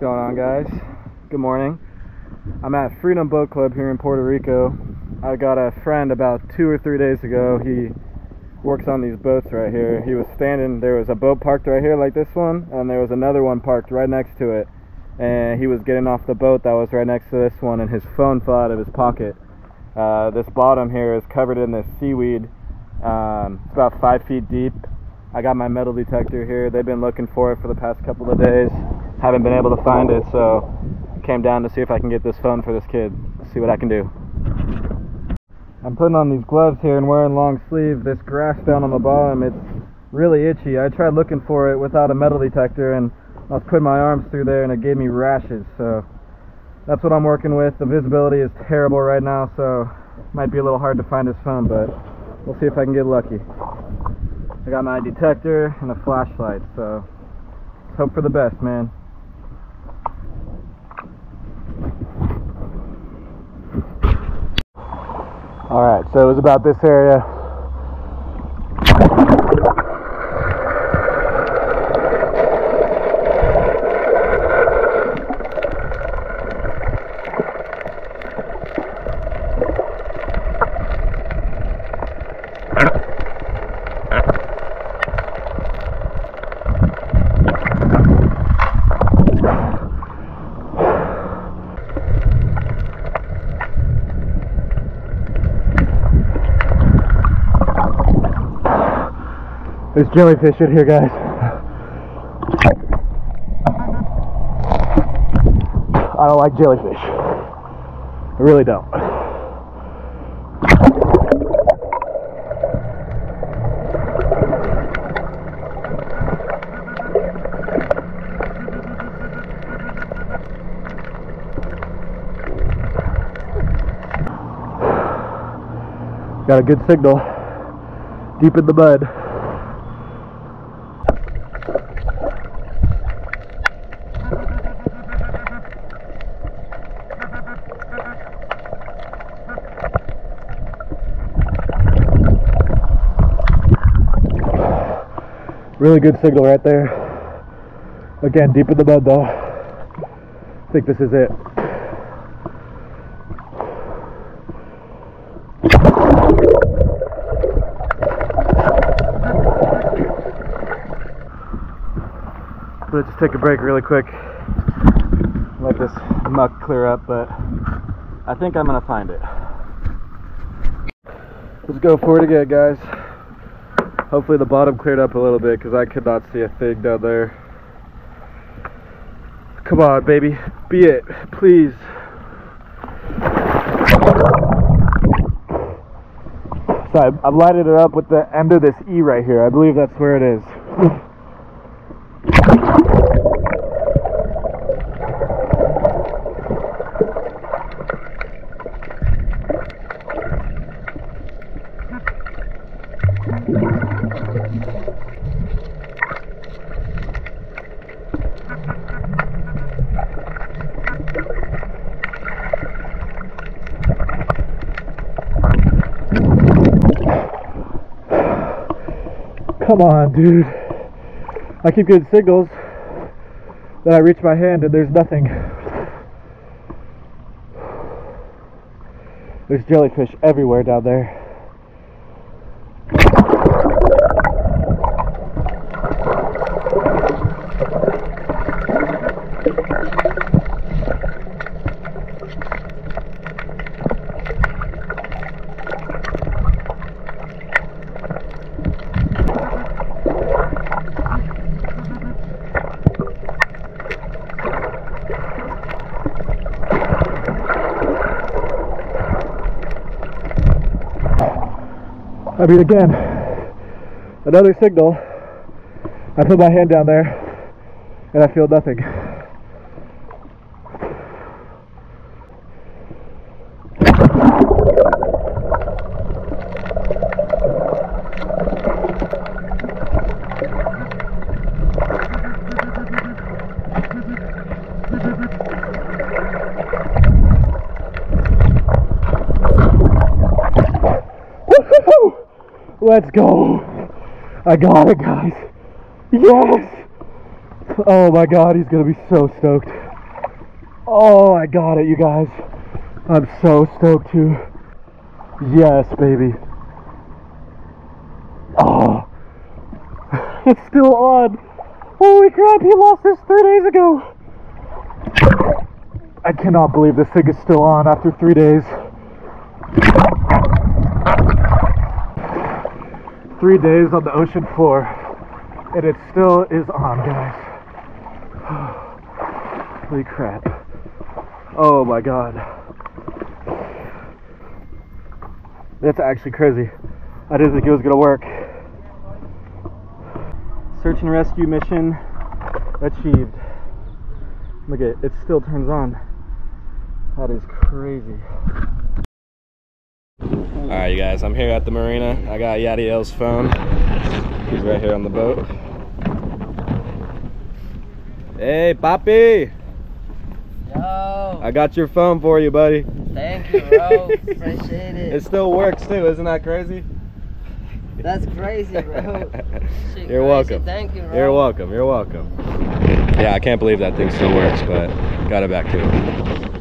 going on, guys? Good morning. I'm at Freedom Boat Club here in Puerto Rico. I got a friend about two or three days ago. He works on these boats right here. He was standing, there was a boat parked right here, like this one, and there was another one parked right next to it. And he was getting off the boat that was right next to this one, and his phone fell out of his pocket. Uh, this bottom here is covered in this seaweed. Um, it's about five feet deep. I got my metal detector here. They've been looking for it for the past couple of days. Haven't been able to find it, so came down to see if I can get this phone for this kid. See what I can do. I'm putting on these gloves here and wearing long sleeves. This grass down on the bottom, it's really itchy. I tried looking for it without a metal detector and I was putting my arms through there and it gave me rashes. So that's what I'm working with. The visibility is terrible right now, so might be a little hard to find his phone, but we'll see if I can get lucky. I got my detector and a flashlight, so let's hope for the best, man. All right, so it was about this area. There's jellyfish in here, guys. I don't like jellyfish. I really don't. Got a good signal deep in the mud. Really good signal right there. Again, deep in the mud though. I think this is it. Let's just take a break really quick. Let this muck clear up, but I think I'm gonna find it. Let's go for it again, guys. Hopefully the bottom cleared up a little bit because I could not see a thing down there. Come on, baby. Be it, please. So I- I've lighted it up with the end of this E right here. I believe that's where it is. Come on, dude. I keep getting signals. that I reach my hand and there's nothing. There's jellyfish everywhere down there. I mean, again, another signal. I put my hand down there and I feel nothing. Let's go. I got it, guys. Yes. Oh my god, he's to be so stoked. Oh, I got it, you guys. I'm so stoked too. Yes, baby. Oh, it's still on. Holy crap, he lost this three days ago. I cannot believe this thing is still on after three days. Three days on the ocean floor, and it still is on, guys. Holy crap. Oh my god. That's actually crazy. I didn't think it was gonna work. Search and rescue mission achieved. Look at it, it still turns on. That is crazy. Alright, you guys, I'm here at the marina. I got Yadiel's phone. He's right here on the boat. Hey, Papi! Yo, I got your phone for you, buddy. thank you, bro. Appreciate it. It still works too, isn't that crazy? That's crazy, bro. Shit, You're crazy. welcome. Thank you, bro. You're welcome. You're welcome. Yeah, I can't believe that thing still works, but got it back to it.